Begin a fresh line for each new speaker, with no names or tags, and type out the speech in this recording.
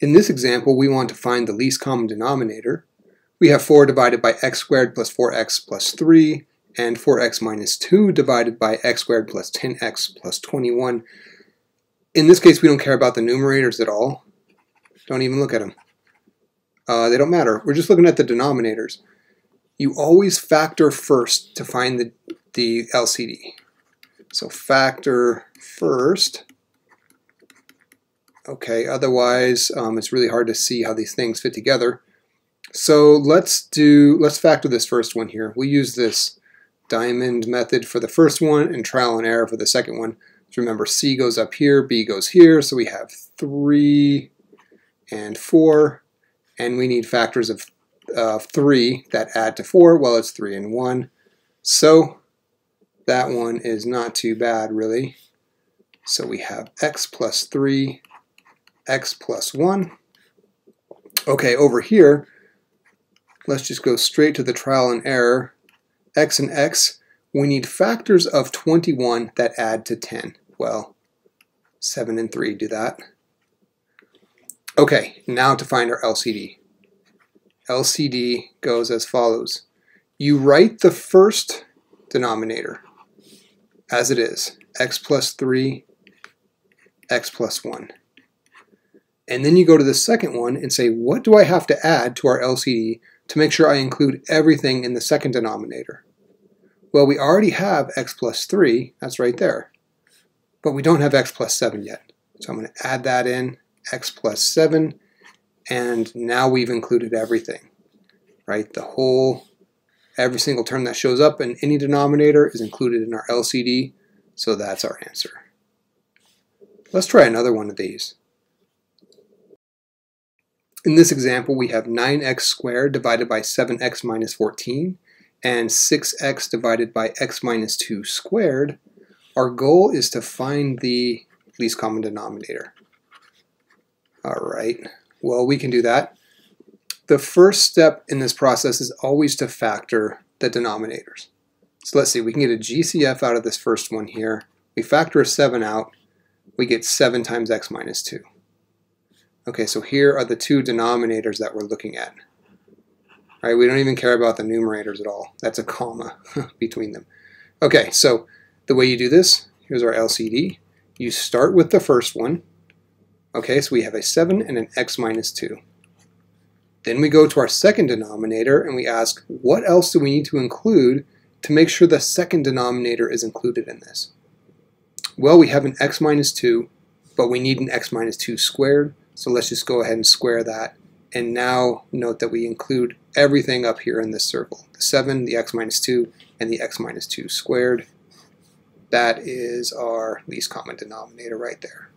In this example, we want to find the least common denominator. We have 4 divided by x squared plus 4x plus 3, and 4x minus 2 divided by x squared plus 10x plus 21. In this case, we don't care about the numerators at all. Don't even look at them. Uh, they don't matter. We're just looking at the denominators. You always factor first to find the, the LCD. So factor first. Okay, otherwise um, it's really hard to see how these things fit together. So let's do, let's factor this first one here. We use this diamond method for the first one and trial and error for the second one. So remember C goes up here, B goes here, so we have 3 and 4, and we need factors of uh, 3 that add to 4, well it's 3 and 1. So that one is not too bad really. So we have x plus 3, x plus 1. Okay, over here, let's just go straight to the trial and error x and x, we need factors of 21 that add to 10. Well, 7 and 3 do that. Okay, now to find our LCD. LCD goes as follows. You write the first denominator as it is, x plus 3, x plus 1. And then you go to the second one and say, what do I have to add to our LCD to make sure I include everything in the second denominator? Well, we already have x plus 3, that's right there. But we don't have x plus 7 yet. So I'm going to add that in, x plus 7, and now we've included everything, right? The whole, every single term that shows up in any denominator is included in our LCD, so that's our answer. Let's try another one of these. In this example, we have 9x squared divided by 7x minus 14 and 6x divided by x minus 2 squared, our goal is to find the least common denominator. All right, well, we can do that. The first step in this process is always to factor the denominators. So let's see, we can get a GCF out of this first one here. We factor a 7 out, we get 7 times x minus 2. Okay, so here are the two denominators that we're looking at. Right? We don't even care about the numerators at all. That's a comma between them. Okay, so the way you do this, here's our LCD. You start with the first one. Okay, so we have a 7 and an x minus 2. Then we go to our second denominator and we ask, what else do we need to include to make sure the second denominator is included in this? Well, we have an x minus 2, but we need an x minus 2 squared, so let's just go ahead and square that and now note that we include everything up here in this circle. The 7, the x minus 2, and the x minus 2 squared. That is our least common denominator right there.